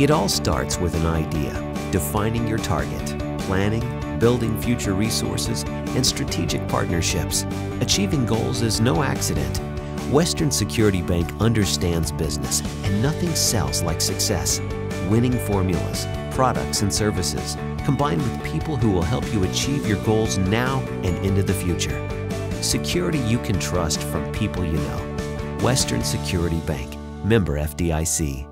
It all starts with an idea, defining your target, planning, building future resources, and strategic partnerships. Achieving goals is no accident. Western Security Bank understands business, and nothing sells like success. Winning formulas, products, and services, combined with people who will help you achieve your goals now and into the future. Security you can trust from people you know. Western Security Bank, member FDIC.